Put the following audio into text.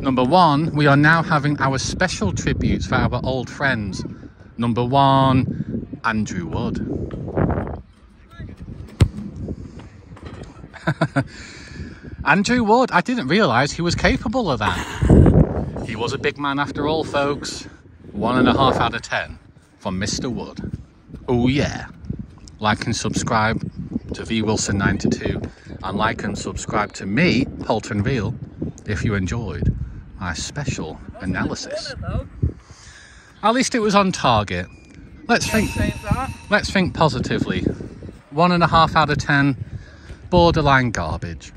Number one, we are now having our special tributes for our old friends. Number one, Andrew Wood. Andrew Wood, I didn't realise he was capable of that. He was a big man after all, folks. One and a half out of ten from Mr. Wood. Oh yeah. Like and subscribe to V Wilson 92 and like and subscribe to me, Poulton Real, if you enjoyed my special analysis. At least it was on target. Let's think. Let's think positively. One and a half out of ten, borderline garbage.